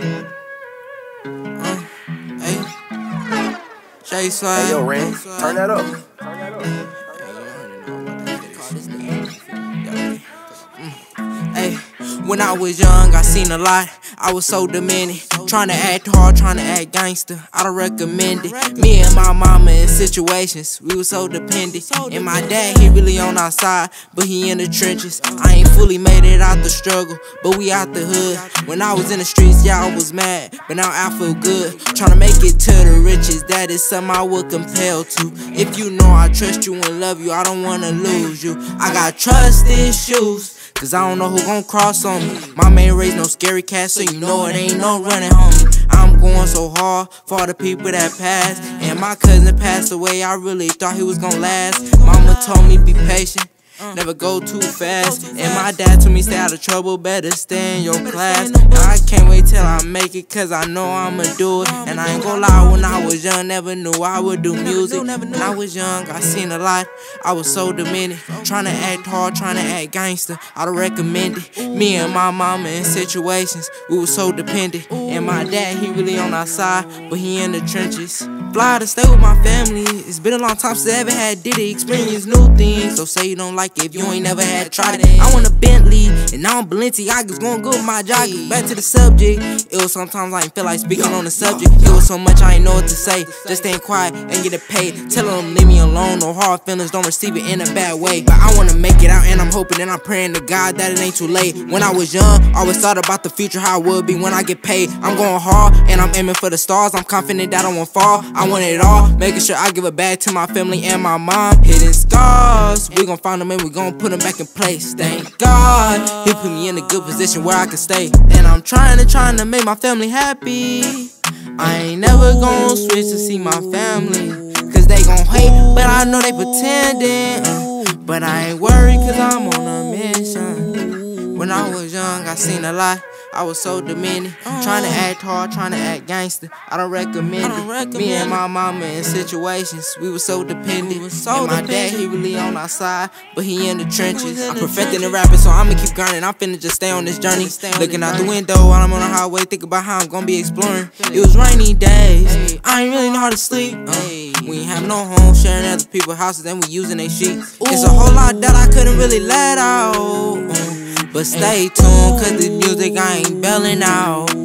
Hey. JSwag. Hey, yo, Ren, turn that up. Hey, when I was young, I seen a lot. I was so demented. Trying to act hard, trying to act gangster. I don't recommend it. Me and my mama in situations, we was so dependent. And my dad, he really on our side, but he in the trenches. I ain't fully made it out the struggle, but we out the hood. When I was in the streets, yeah, I was mad, but now I feel good. Trying to make it to the riches, that is something I would compel to. If you know I trust you and love you, I don't wanna lose you. I got trust issues. Cause I don't know who gon' cross on me. My man raised no scary cat, so you know it ain't no running homie. I'm going so hard for the people that passed. And my cousin passed away, I really thought he was gon' last. Mama told me be patient. Never go too fast. And my dad told me stay out of trouble, better stay in your class. And I can't wait till I make it, cause I know I'ma do it. And I ain't gon' lie, when I was young, never knew I would do music. When I was young, I seen a lot. I was so demented. Trying to act hard, trying to act gangster. I don't recommend it. Me and my mama in situations, we was so dependent. And my dad, he really on our side, but he in the trenches. Fly to stay with my family. It's been a long time since I ever had did it. Experience new things. So say you don't like it if you ain't never had tried it. I want a Bentley and now I'm Balenciaga's going good with my joggers. Back to the subject. It was sometimes I ain't feel like speaking on the subject. It was so much I ain't know what to say. Just staying quiet and get it paid. Tell them leave me alone. No hard feelings. Don't receive it in a bad way. But I wanna make it out and I'm hoping and I'm praying to God that it ain't too late. When I was young, I always thought about the future, how it would be when I get paid. I'm going hard and I'm aiming for the stars. I'm confident that I won't fall. Want it all, making sure I give it back to my family and my mom. Hidden scars, we gon' find them and we gon' put them back in place. Thank God, He put me in a good position where I can stay. And I'm trying to, trying to make my family happy. I ain't never gon' switch to see my family. Cause they gon' hate, but I know they pretending. but I ain't worried cause I'm on a mission. When I was young, I seen a lot. I was so demented, trying to act hard, trying to act gangster. I don't recommend it. Me and my mama in situations, we was so dependent. and my dad, he really on our side, but he in the trenches. I'm perfecting the rapping, so I'ma keep grinding. I'm finna just stay on this journey. Looking out the window while I'm on the highway, think about how I'm gonna be exploring. It was rainy days, I ain't really know how to sleep. Uh, we ain't have no home, sharing other people's houses, and we using their sheets. It's a whole lot that I couldn't really let out. But stay tuned, cause the music I ain't belling out.